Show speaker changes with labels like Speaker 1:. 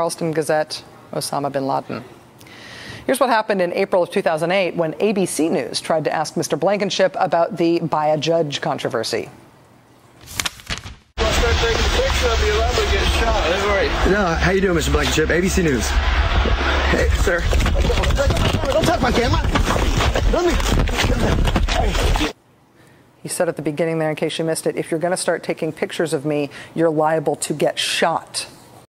Speaker 1: Charleston Gazette, Osama bin Laden. Here's what happened in April of 2008 when ABC News tried to ask Mr. Blankenship about the by a judge controversy.
Speaker 2: No, how you doing, Mr. Blankenship? ABC News. Hey, sir. Don't touch my camera. Let me.
Speaker 1: He said at the beginning there, in case you missed it, if you're going to start taking pictures of me, you're liable to get shot.